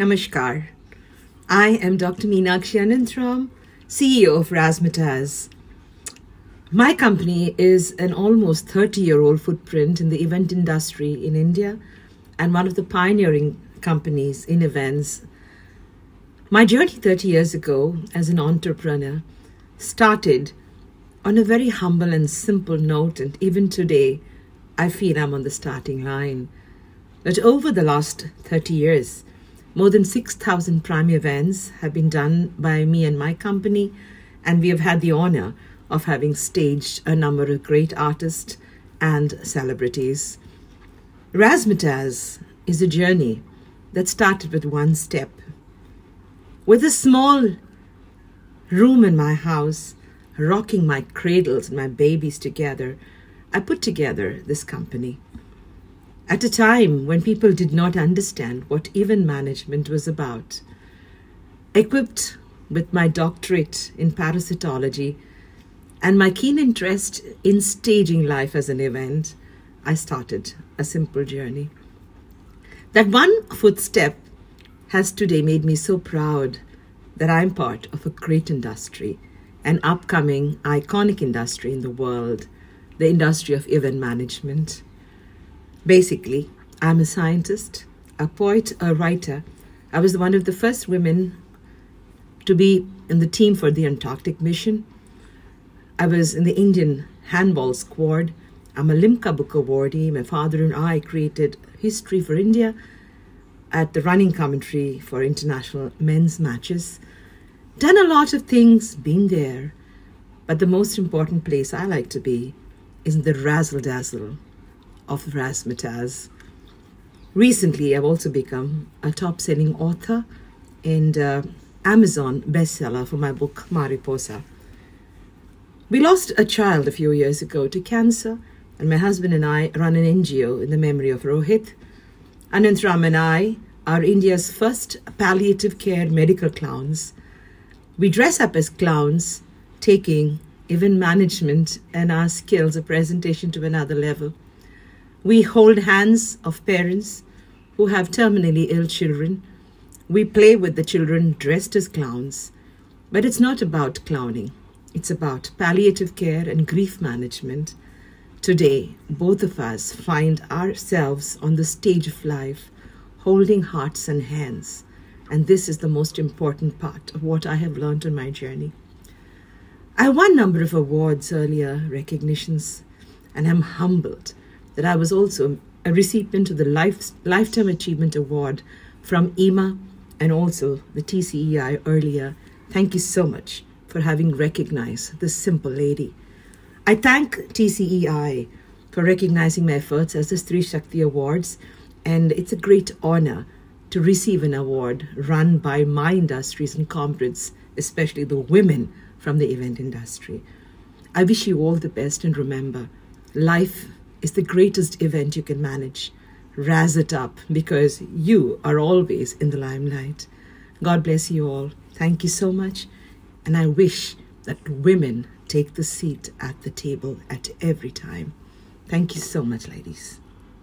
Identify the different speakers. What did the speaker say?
Speaker 1: Namaskar. I am Dr. Meenakshi Anantram, CEO of Razzmatazz. My company is an almost 30 year old footprint in the event industry in India and one of the pioneering companies in events. My journey 30 years ago as an entrepreneur started on a very humble and simple note, and even today, I feel I'm on the starting line. But over the last 30 years, more than 6,000 prime events have been done by me and my company, and we have had the honor of having staged a number of great artists and celebrities. Razzmatazz is a journey that started with one step. With a small room in my house, rocking my cradles and my babies together, I put together this company. At a time when people did not understand what event management was about. Equipped with my doctorate in parasitology and my keen interest in staging life as an event, I started a simple journey. That one footstep has today made me so proud that I'm part of a great industry, an upcoming iconic industry in the world, the industry of event management. Basically, I'm a scientist, a poet, a writer. I was one of the first women to be in the team for the Antarctic mission. I was in the Indian handball squad. I'm a Limca Book awardee. My father and I created history for India at the running commentary for international men's matches. Done a lot of things, been there. But the most important place I like to be is in the razzle dazzle of Razzmatazz. Recently, I've also become a top selling author and uh, Amazon bestseller for my book Mariposa. We lost a child a few years ago to cancer, and my husband and I run an NGO in the memory of Rohit. Anantram and I are India's first palliative care medical clowns. We dress up as clowns, taking event management and our skills of presentation to another level. We hold hands of parents who have terminally ill children. We play with the children dressed as clowns. But it's not about clowning, it's about palliative care and grief management. Today, both of us find ourselves on the stage of life, holding hearts and hands. And this is the most important part of what I have learned on my journey. I won a number of awards earlier, recognitions, and I'm humbled that I was also a recipient of the Life, Lifetime Achievement Award from EMA and also the TCEI earlier. Thank you so much for having recognized this simple lady. I thank TCEI for recognizing my efforts as the Stree Shakti Awards, and it's a great honor to receive an award run by my industries and comrades, especially the women from the event industry. I wish you all the best and remember, life is the greatest event you can manage. Razz it up because you are always in the limelight. God bless you all. Thank you so much. And I wish that women take the seat at the table at every time. Thank you so much, ladies.